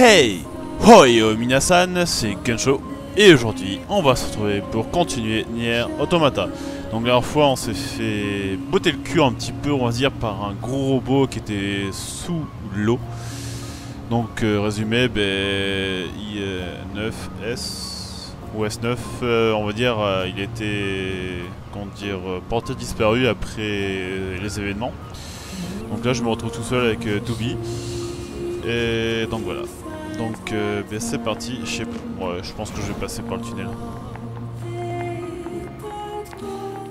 Hey Hoi Minasan, c'est Gensho et aujourd'hui on va se retrouver pour continuer Nier Automata. Donc la dernière fois on s'est fait botter le cul un petit peu on va dire par un gros robot qui était sous l'eau. Donc euh, résumé, ben, I9S ou S9 euh, on va dire euh, il était comment dire porté disparu après les événements. Donc là je me retrouve tout seul avec Toby. Et donc voilà. Donc euh, ben, c'est parti. Je pense que je vais passer par le tunnel.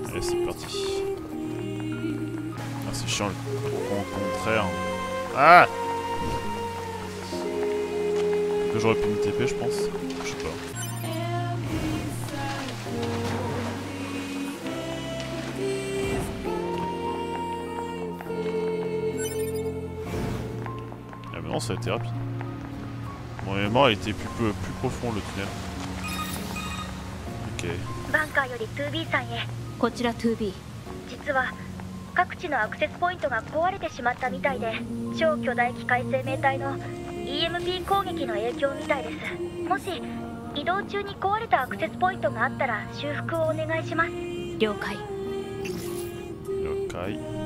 Allez, c'est parti. Ah, c'est chiant. Au contraire. Ah Que j'aurais pu me TP, je pense. Je sais pas. Ah, non, ça a été rapide. Plus, plus profond le tunnel. Ok. バンカーより 2B さんへこちら 2B 実は各地のアクセスポイントが壊れてしまったみたいで超巨大機械生命体の EMP 攻撃の影響みたいですもし移動中に壊れたアクセスポイントがあったら修復をお願いします了解了解。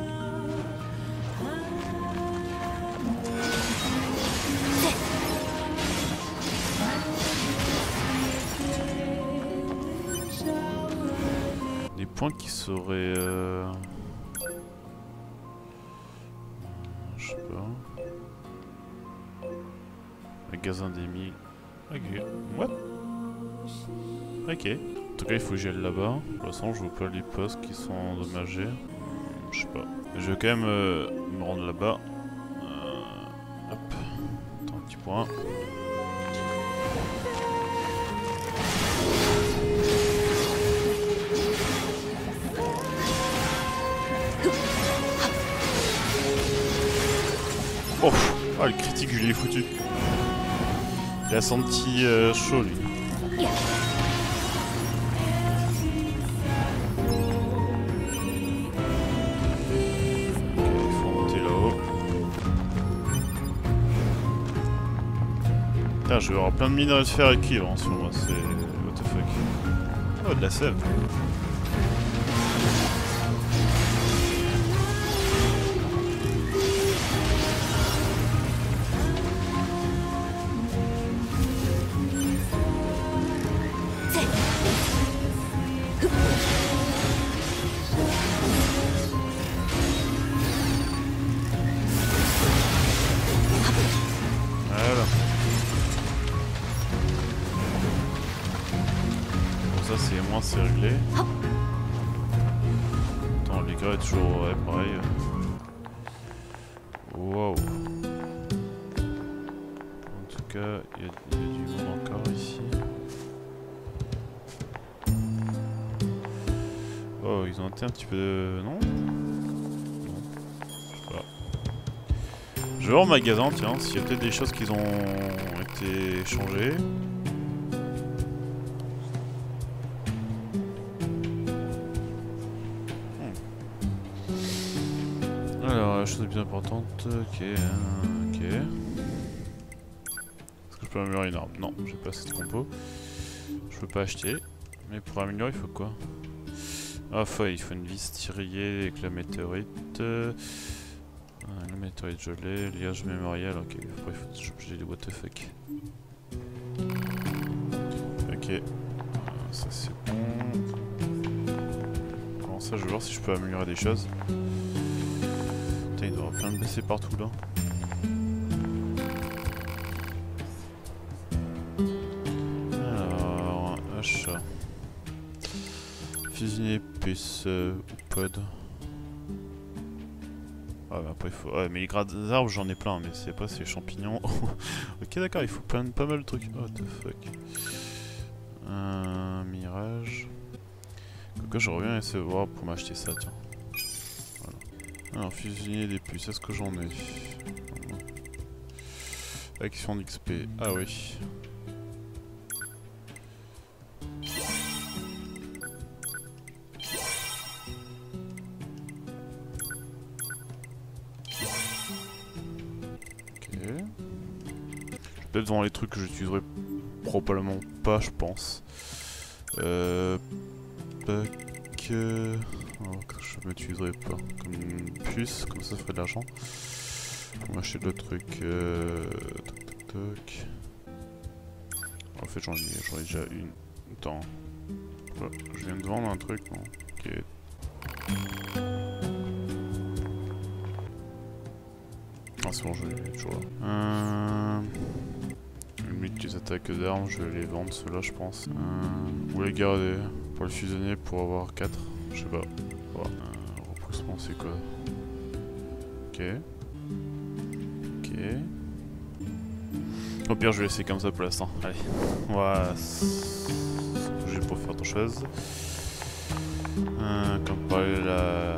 Euh... Je sais pas... Magasin d'émis... Ok. What? Ok. En tout cas, il faut que j'aille là-bas. De toute façon, je vois pas les postes qui sont endommagés. Je sais pas. Je vais quand même euh, me rendre là-bas. Euh, hop. Attends, un petit point. Oh, ah, le critique, je l'ai foutu. Il a senti euh, chaud, lui. Il faut monter là-haut. Putain, je vais avoir plein de minerais de fer et cuivre en ce moment, c'est... What the fuck. Oh, de la sève. Y, a- du monde encore ici. Oh, ils ont été un petit peu... Non? Non. Je sais pas. Je vais voir au magasin, tiens, s'il y a peut-être des choses qui ont été changées. Hmm. Alors, la chose bien importante, ok, hein, ok. Peux améliorer une arme Non, j'ai pas cette compo. Je peux pas acheter. Mais pour améliorer, il faut quoi? Ah, faut, il faut une vis tirée avec la météorite. euh, le météorite l'ai, liage mémorial, ok. Après, il faut j'ai des what the fuck. Ok. Ah, ça c'est bon. Comment ça, je vais voir si je peux améliorer des choses. Putain, il doit avoir plein de blessés partout là. Puce ou pod. Ah après il faut... Ouais mais les grades d'arbres j'en ai plein mais c'est après c'est champignons. ok d'accord il faut plein, pas mal de trucs. What the fuck. Un mirage. Quoi je reviens essayer de voir pour m'acheter ça tiens. Voilà. Alors fusionner des puces, est-ce que j'en ai? Action d'XP. Ah oui. Les trucs que j'utiliserai probablement pas, je pense. Euh... Euh, alors, que je m'utiliserai pas comme une puce, comme ça ça ferait de l'argent. On va acheter d'autres trucs. Euh... Toc toc. En fait j'en ai, ai déjà une. Attends. Quoi Je viens de vendre un truc, non Ok. Ah c'est bon, je l'ai toujours là. Euh Limite les attaques d'armes, je vais les vendre ceux-là je pense. Euh... Ou les garder pour les fusionner pour avoir 4. Je sais pas. Ouais. Euh, repoussement c'est quoi Ok. Ok. Au pire je vais laisser comme ça pour l'instant. Allez. On va j'ai pour faire autre chose. Euh, comme par la...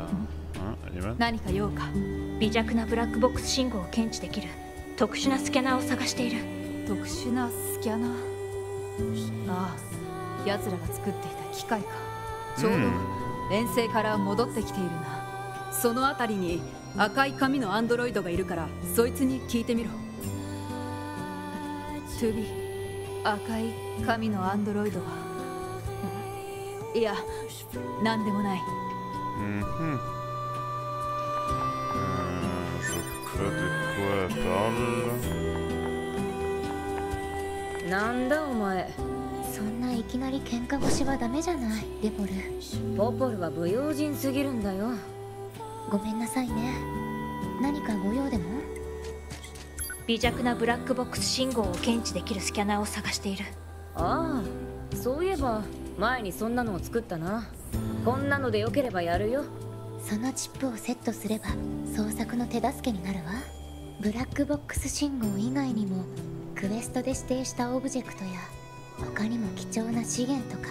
Hein, elle est mal 何か用か微弱なブラックボックス信号を検知できる特殊なスキャナーを探している 特殊なスキャナーああ奴らが作っていた機械か。ちょうど遠征から戻ってきているな。その辺りに赤い髪のアンドロイドがいるからそいつに聞いてみろ。トゥビ赤い髪のアンドロイドは。いや何でもない。Mhm. Euh, je sais pas de quoi elle parle. なんだお前。そんないきなり喧嘩腰はダメじゃないデボル。ポポルは不用心すぎるんだよ。ごめんなさいね。何かご用でも？微弱なブラックボックス信号を検知できるスキャナーを探している。ああそういえば前にそんなのを作ったな。こんなのでよければやるよ。そのチップをセットすれば捜索の手助けになるわ。ブラックボックス信号以外にもクエストで指定したオブジェクトや他にも貴重な資源とか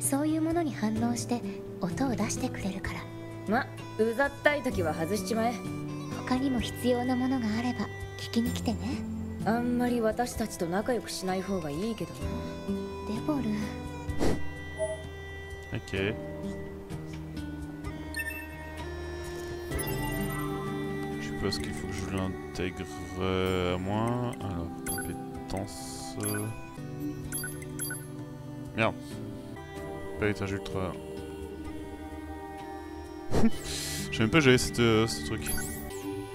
そういうものに反応して音を出してくれるから。まうざったい時は外しちまえ。他にも必要なものがあれば聞きに来てね。あんまり私たちと仲良くしない方がいいけどな。デボル。Ok. Suppose qu'il faut que je l'intègre euh, à moi. Alors, compétences. euh. Merde. Pas étage ultra. Je même pas j'avais cette, euh, ce truc.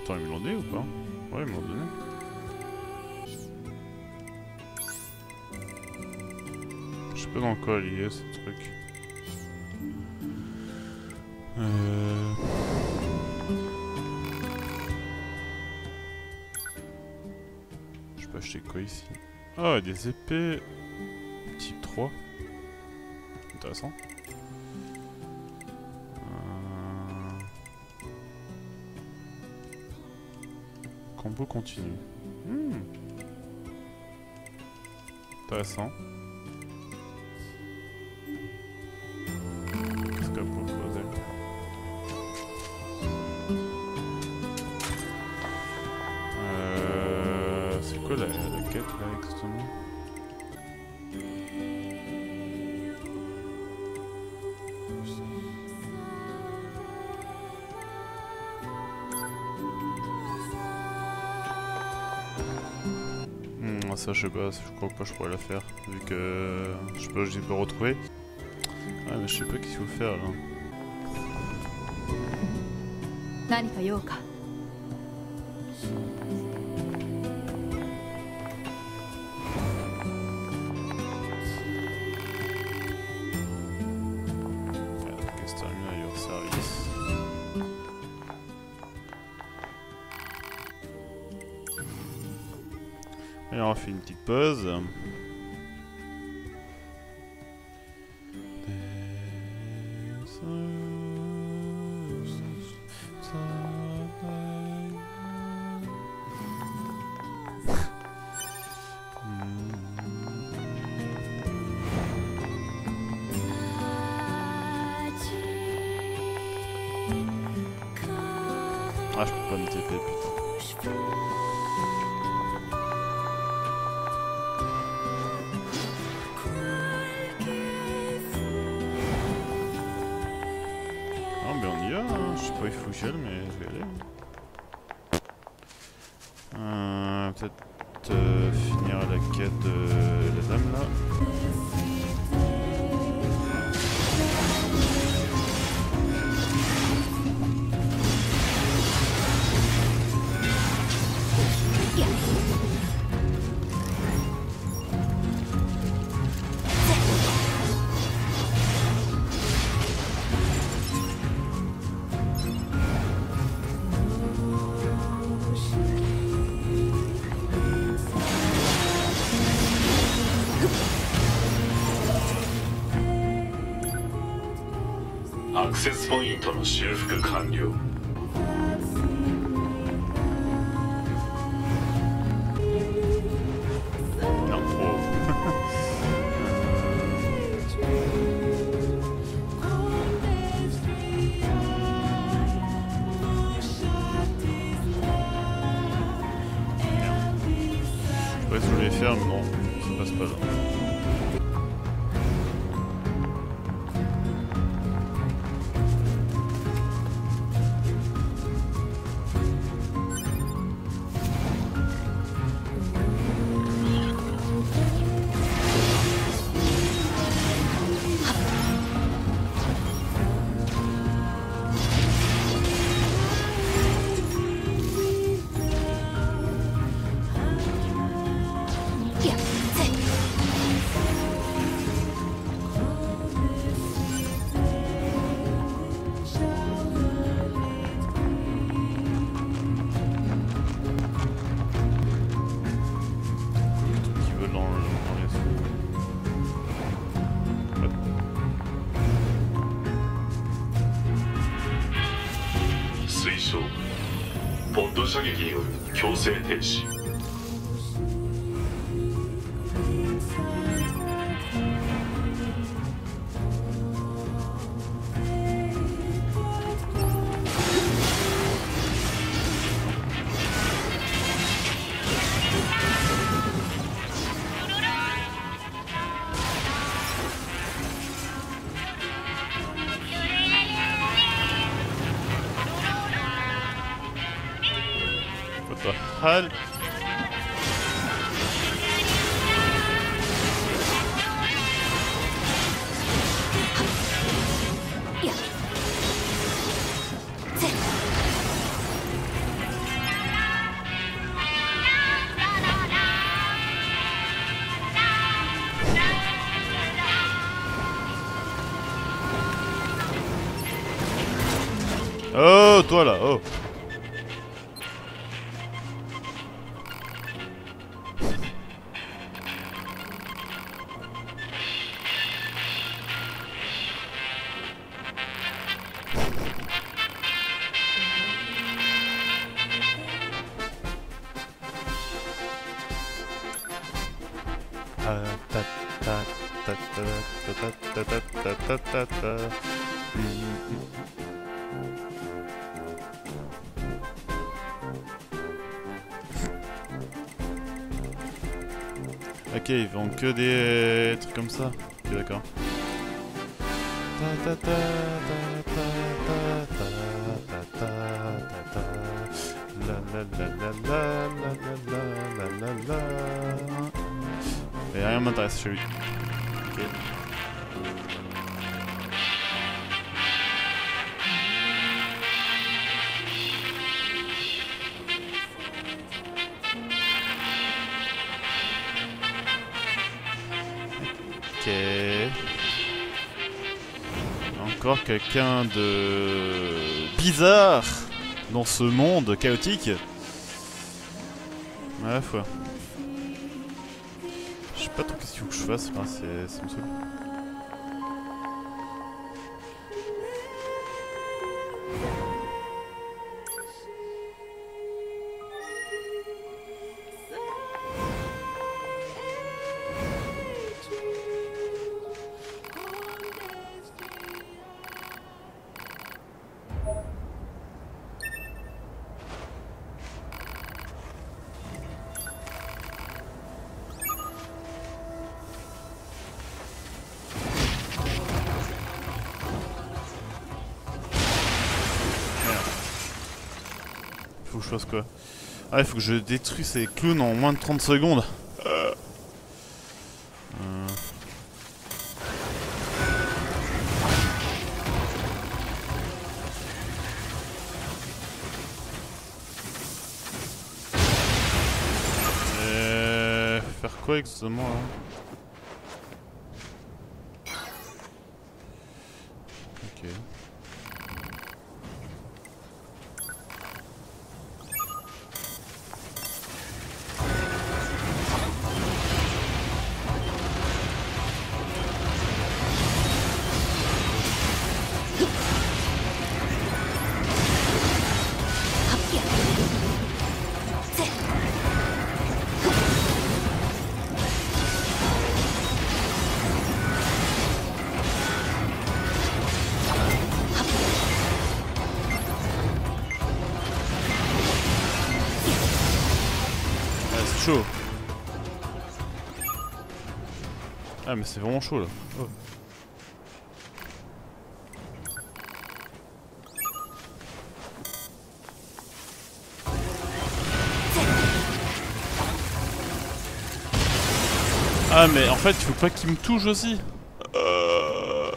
Attends, ils me donné ou pas? Ouais, ils me donné. Je sais pas dans quoi il est ce truc. Euh... quoi ici Ah, des épées type 3. Intéressant. Euh, Combo continu. Hmm. Intéressant. Exactement Hmm, ça je sais pas, je crois pas que je pourrais la faire vu que je sais pas, je peux retrouver. Ouais mais je sais pas qu'est-ce qu'il faut faire là. Service Et on fait une petite pause. セスポイントの修復完了」ポッド射撃による強制停止。Oh, toi là, oh que des euh, trucs comme ça. Ok, d'accord. Et rien m'intéresse chez lui. Ok. Ok. Encore quelqu'un de bizarre dans ce monde chaotique. Ouais, foi. Je sais pas trop qu'est-ce qu'il faut que je fasse c'est ça me saoule. Faut que je fasse quoi Ah, il faut que je détruise ces clowns en moins de 30 secondes. Euh. Euh. Faire quoi exactement là Ah, mais c'est vraiment chaud là. Ah, mais en fait, il faut pas qu'il me touche aussi. Euh...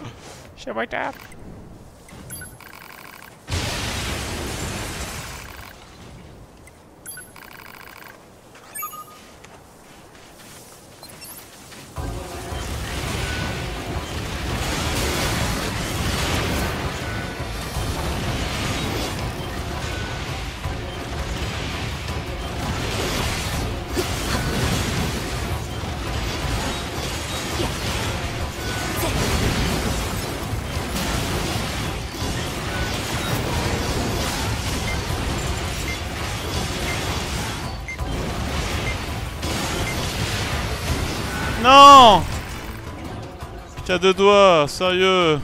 Qu'à deux doigts, sérieux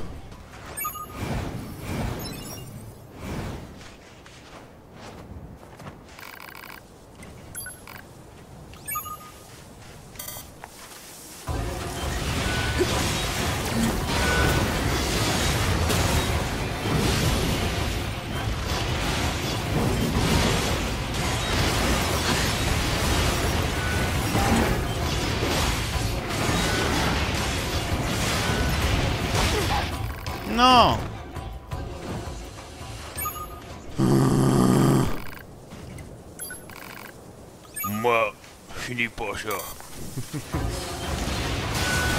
Non Moi, finis pas ça.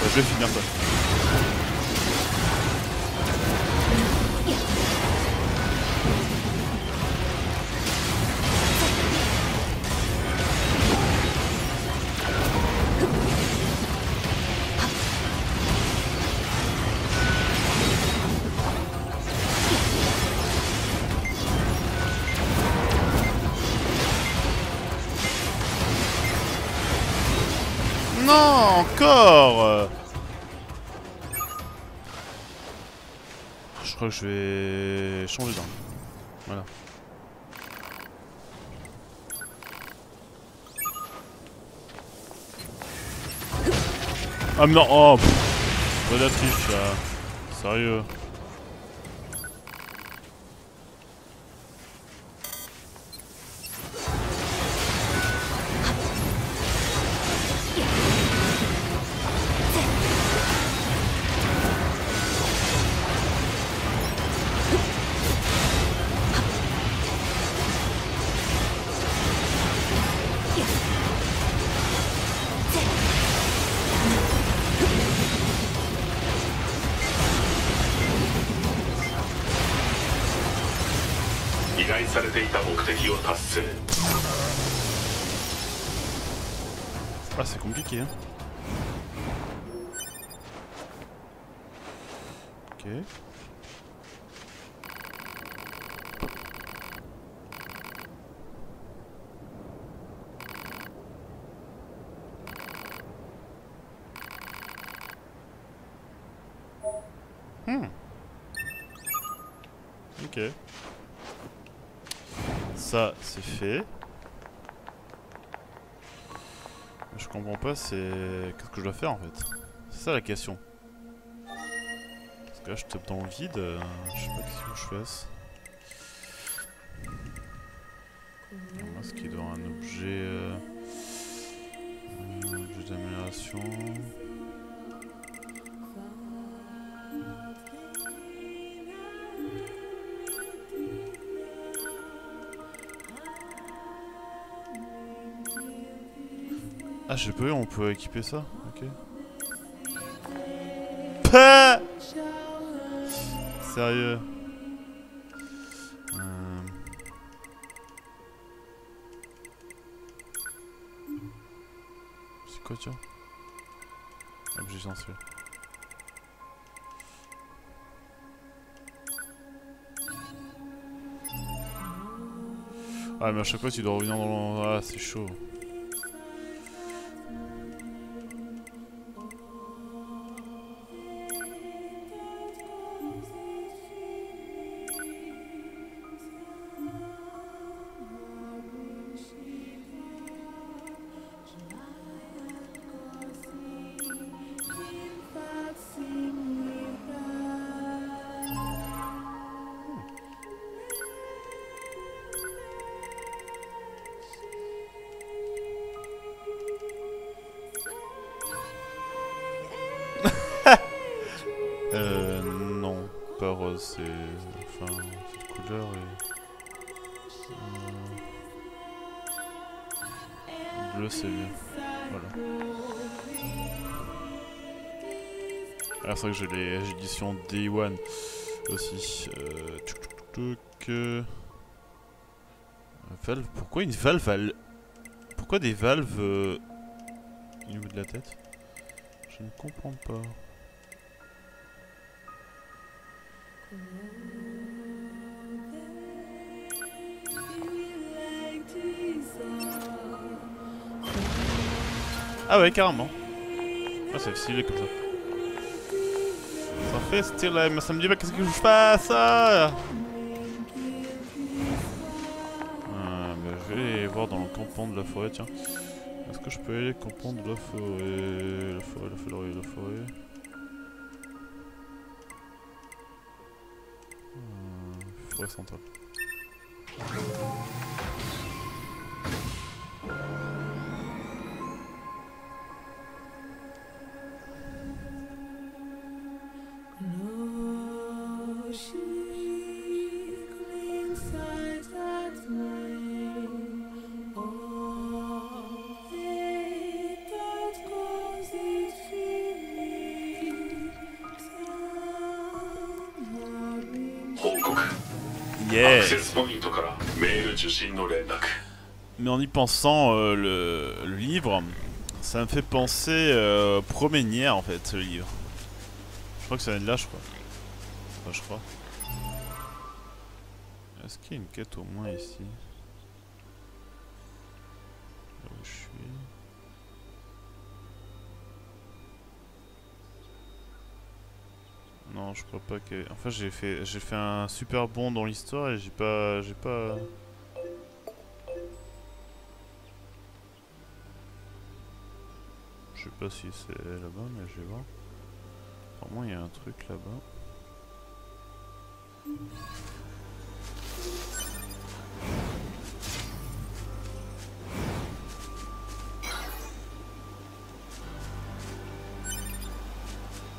Je vais finir ça. Je vais changer d'arme. Voilà. Ah mais non, oh pff, Pas là. Sérieux. Ok. Hmm. Ok. Ça, c'est fait. Je comprends pas, c'est... Qu'est-ce que je dois faire en fait? C'est ça la question. Là, je tape dans le vide, euh, je sais pas qu'est-ce que je fasse. Est-ce qu'il doit un objet... D'amélioration... Ah, je sais pas, on peut équiper ça Ok. Sérieux Euh, C'est quoi, tiens Objet sensuel. Ah mais à chaque fois tu dois revenir dans le... Ah c'est chaud. C'est. Enfin, cette couleur et. Euh, bleu, c'est mieux. Voilà. Ah, c'est vrai que j'ai les éditions Day One aussi. Euh, euh. Valve, pourquoi une valve l- Pourquoi des valves euh, au niveau de la tête? Je ne comprends pas. Ah ouais, carrément. Ah, c'est stylé comme ça. Ça fait stylé, mais ça me dit pas qu'est-ce que je fasse ça Ah, bah, je vais aller voir dans le campement de la forêt, tiens. Est-ce que je peux aller de la forêt La forêt, la forêt, la forêt. Euh, forêt centrale. Mais en y pensant, euh, le, livre, ça me fait penser euh, Nier en fait, ce livre. Je crois que ça vient de là, je crois. Enfin, je crois. Est-ce qu'il y a une quête au moins ici? Là où je suis. Non, je crois pas que. Enfin, j'ai fait, j'ai fait un super bond dans l'histoire et j'ai pas, j'ai pas. Je sais pas si c'est là-bas, mais je vais voir. Apparemment, il y a un truc là-bas.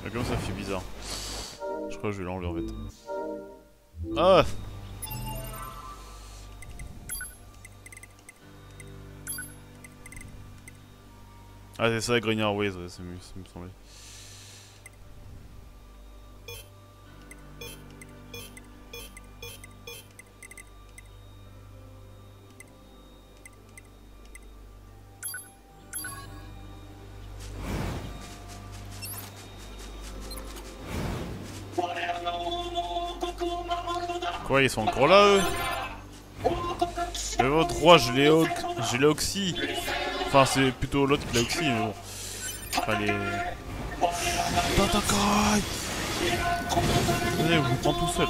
Ah, comment ça fait bizarre Je crois que je vais l'enlever en fait. Ah Ah c'est ça, Green Ways, ouais, c'est mieux, ça me semblait. Quoi, ils sont encore là, eux? Mais votre roi, je l'ai au- je l'ai oxy. Enfin, c'est plutôt l'autre qui l'a oxy, mais bon. Enfin, les... Venez, vous prends tout seul.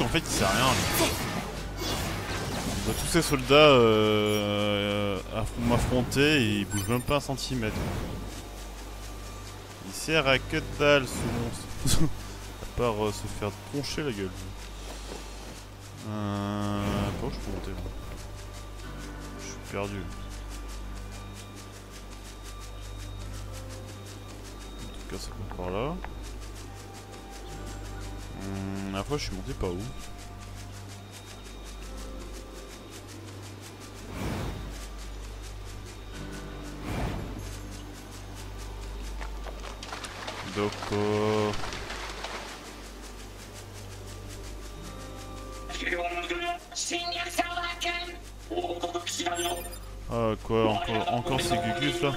En fait il sert à rien. voit tous ces soldats euh, aff- m'affronter et il bouge même pas un centimètre. Il sert à que dalle ce monstre. à part euh, se faire troncher la gueule. Euh, je peux monter là Je suis perdu. En tout cas ça passe par là. Hum, fois je suis monté pas où D'accord. Ah quoi, encore, encore ces gugus là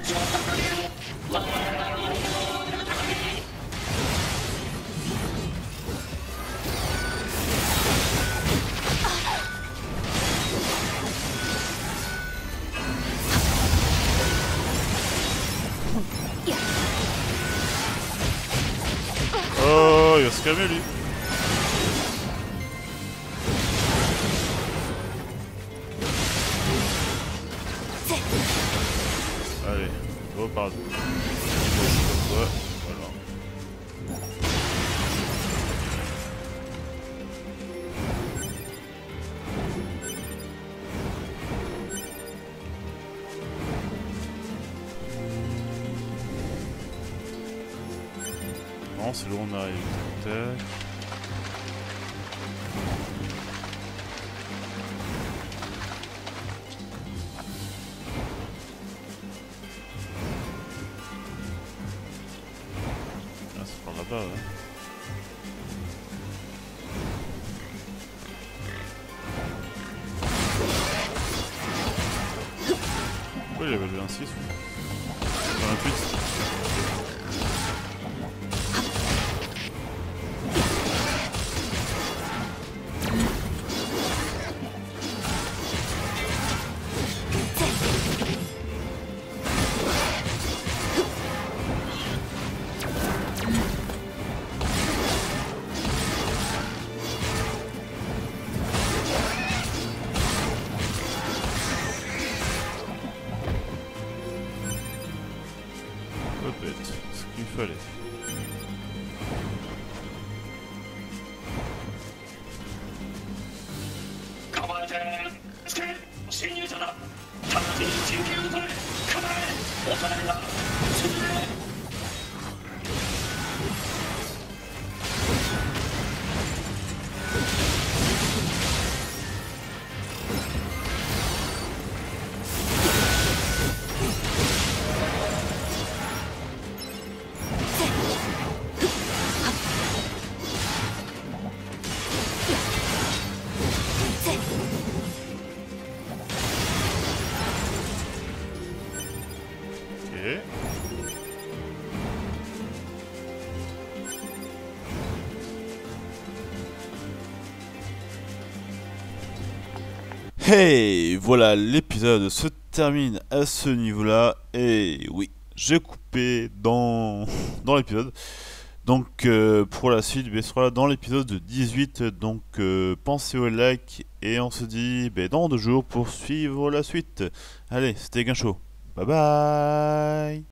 Oh, il Pourquoi avait levé un 6 Enfin, un 8 Hey, voilà, l'épisode se termine à ce niveau-là. Et oui, j'ai coupé dans, dans l'épisode. Donc euh, pour la suite, ben, sera dans l'épisode 18. Donc euh, pensez au like et on se dit ben, dans deux jours pour suivre la suite. Allez, c'était Guincho. Bye bye